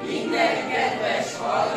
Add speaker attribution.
Speaker 1: Minden kedves hallgatónk